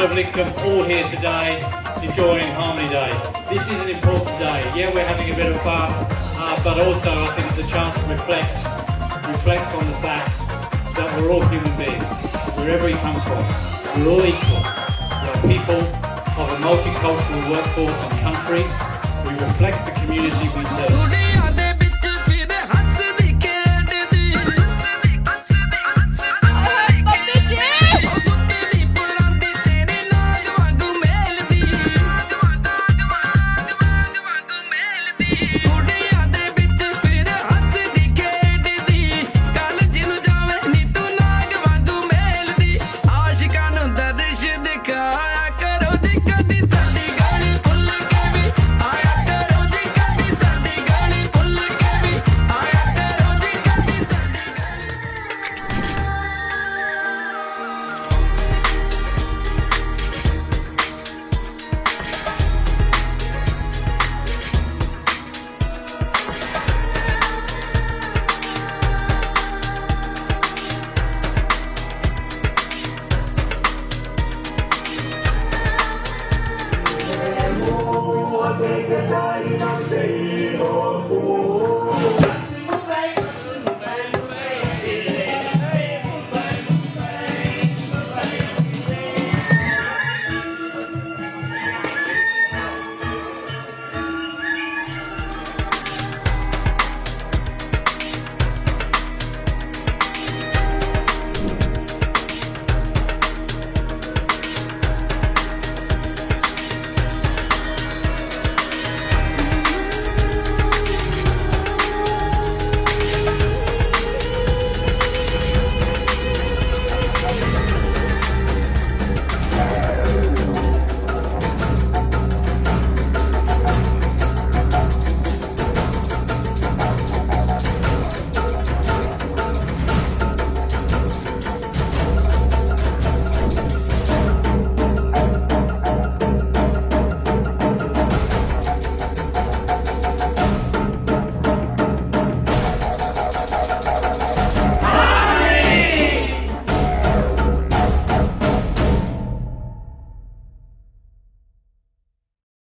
people of Lidcombe all here today enjoying Harmony Day. This is an important day. Yeah, we're having a bit of fun, uh, but also I think it's a chance to reflect, reflect on the fact that we're all human beings, wherever we come from. We're all equal. We are people of a multicultural workforce and country. We reflect the community we serve.